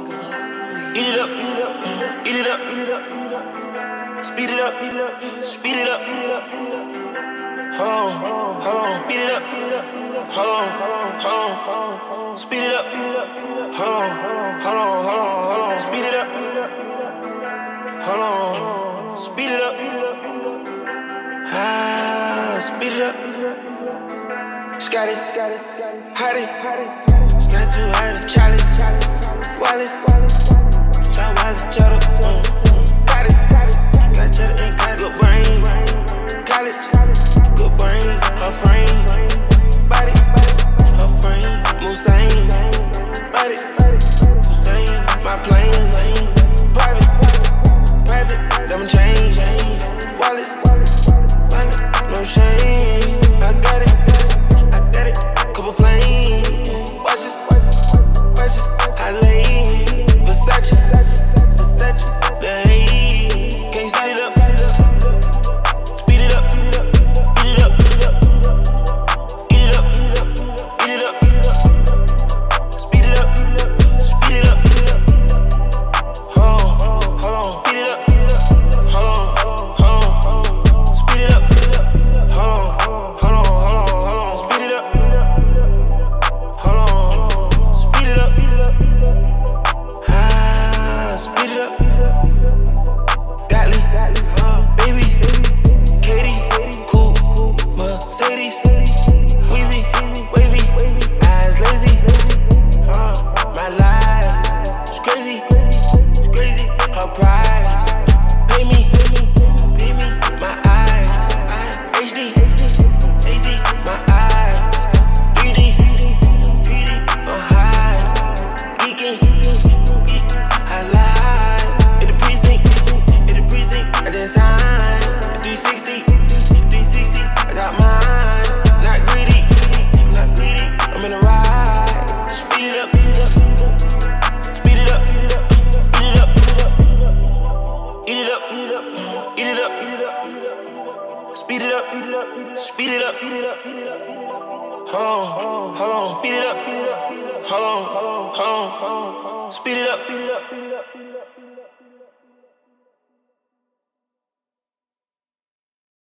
Eat it up, eat it up, speed it up, speed it up. Hold on, hold on, speed it up. Hold on, hold on, speed it up. Hold on, hold on, hold on, hold on, speed it up. Hold on, speed it up. Ah, speed it up. Scotty, Scotty, Scotty, Scotty, Scotty, Scotty, Scotty, Scotty, Scotty, Scotty, Scotty, Scotty, Scotty, Speed it up, speed it up. Hold on, hold on, speed it up. Hold on, hold on, speed it up.